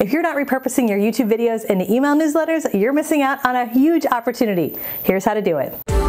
If you're not repurposing your YouTube videos into email newsletters, you're missing out on a huge opportunity. Here's how to do it.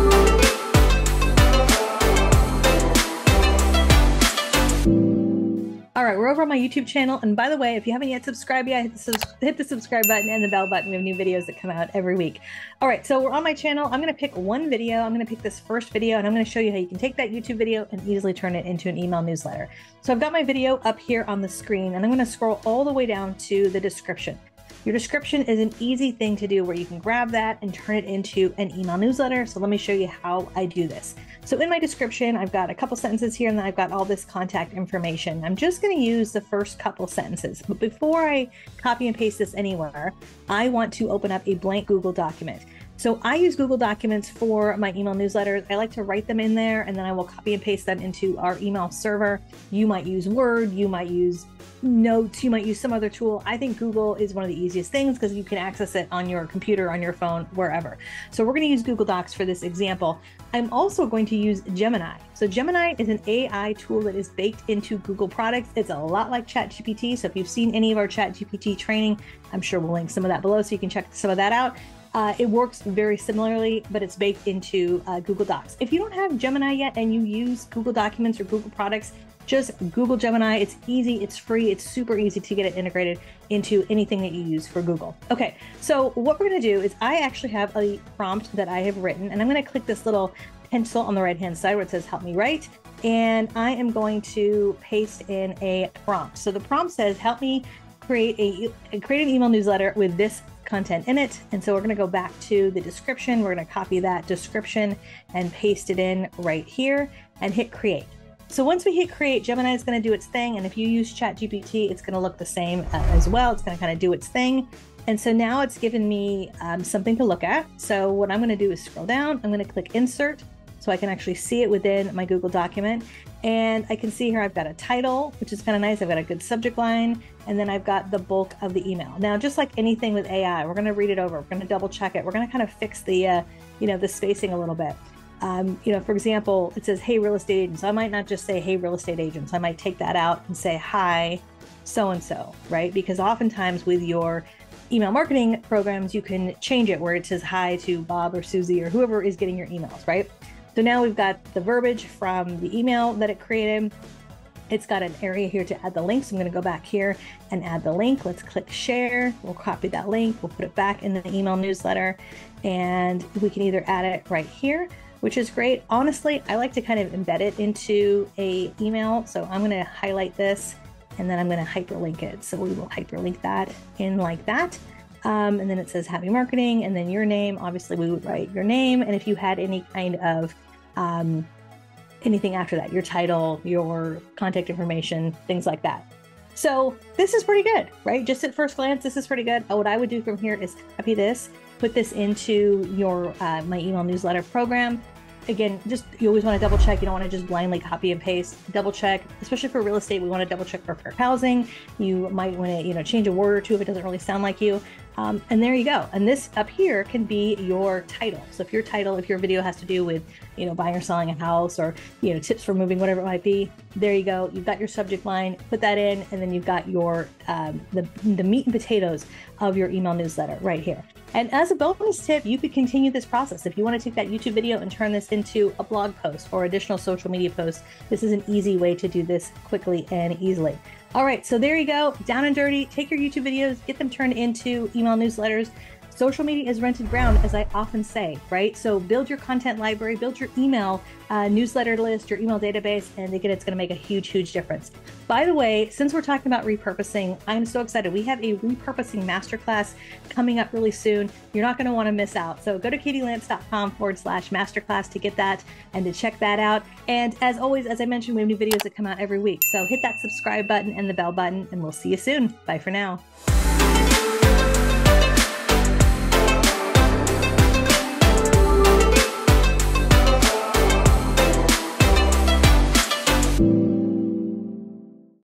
All right, we're over on my YouTube channel. And by the way, if you haven't yet subscribed yet, hit the, hit the, subscribe button and the bell button. We have new videos that come out every week. All right, so we're on my channel. I'm going to pick one video. I'm going to pick this first video, and I'm going to show you how you can take that YouTube video and easily turn it into an email newsletter. So I've got my video up here on the screen, and I'm going to scroll all the way down to the description. Your description is an easy thing to do where you can grab that and turn it into an email newsletter. So let me show you how I do this. So in my description, I've got a couple sentences here and then I've got all this contact information. I'm just going to use the first couple sentences. But before I copy and paste this anywhere, I want to open up a blank Google document. So I use Google Documents for my email newsletters. I like to write them in there and then I will copy and paste them into our email server. You might use Word, you might use Notes, you might use some other tool. I think Google is one of the easiest things because you can access it on your computer, on your phone, wherever. So we're going to use Google Docs for this example. I'm also going to use Gemini. So Gemini is an AI tool that is baked into Google products. It's a lot like ChatGPT. So if you've seen any of our ChatGPT training, I'm sure we'll link some of that below so you can check some of that out. Uh, it works very similarly, but it's baked into uh, Google Docs. If you don't have Gemini yet and you use Google Documents or Google products, just Google Gemini. It's easy, it's free, it's super easy to get it integrated into anything that you use for Google. Okay, so what we're gonna do is I actually have a prompt that I have written, and I'm gonna click this little pencil on the right hand side where it says help me write and I am going to paste in a prompt. So the prompt says help me create a create an email newsletter with this content in it. And so we're going to go back to the description. We're going to copy that description and paste it in right here and hit create. So once we hit create, Gemini is going to do its thing. And if you use ChatGPT, it's going to look the same uh, as well. It's going to kind of do its thing. And so now it's given me um, something to look at. So what I'm going to do is scroll down. I'm going to click insert so I can actually see it within my Google document. And I can see here I've got a title, which is kind of nice. I've got a good subject line, and then I've got the bulk of the email. Now, just like anything with AI, we're going to read it over. We're going to double check it. We're going to kind of fix the, uh, you know, the spacing a little bit. Um, you know, for example, it says, "Hey, real estate agents." I might not just say, "Hey, real estate agents." I might take that out and say, "Hi, so and so," right? Because oftentimes with your email marketing programs, you can change it where it says hi to Bob or Susie or whoever is getting your emails, right? So now we've got the verbiage from the email that it created. It's got an area here to add the link. So I'm going to go back here and add the link. Let's click share. We'll copy that link. We'll put it back in the email newsletter and we can either add it right here, which is great. Honestly, I like to kind of embed it into a email. So I'm going to highlight this and then I'm going to hyperlink it. So we will hyperlink that in like that. Um, and then it says happy marketing and then your name. Obviously, we would write your name. And if you had any kind of um, anything after that, your title, your contact information, things like that. So this is pretty good, right? Just at first glance, this is pretty good. What I would do from here is copy this, put this into your uh, my email newsletter program, again, just you always want to double check. You don't want to just blindly copy and paste. Double check, especially for real estate. We want to double check for fair housing. You might want to, you know, change a word or two if it doesn't really sound like you. Um, and there you go. And this up here can be your title. So if your title, if your video has to do with, you know, buying or selling a house or, you know, tips for moving, whatever it might be, there you go. You've got your subject line, put that in, and then you've got your, um, the, the meat and potatoes of your email newsletter right here. And as a bonus tip, you could continue this process. If you want to take that YouTube video and turn this into a blog post or additional social media posts, this is an easy way to do this quickly and easily. All right, so there you go, down and dirty. Take your YouTube videos, get them turned into email newsletters. Social media is rented ground, as I often say, right? So build your content library, build your email uh, newsletter list, your email database, and again, it's going to make a huge, huge difference. By the way, since we're talking about repurposing, I'm so excited. We have a repurposing masterclass coming up really soon. You're not going to want to miss out. So go to katielance.com forward slash masterclass to get that and to check that out. And as always, as I mentioned, we have new videos that come out every week. So hit that subscribe button and the bell button, and we'll see you soon. Bye for now.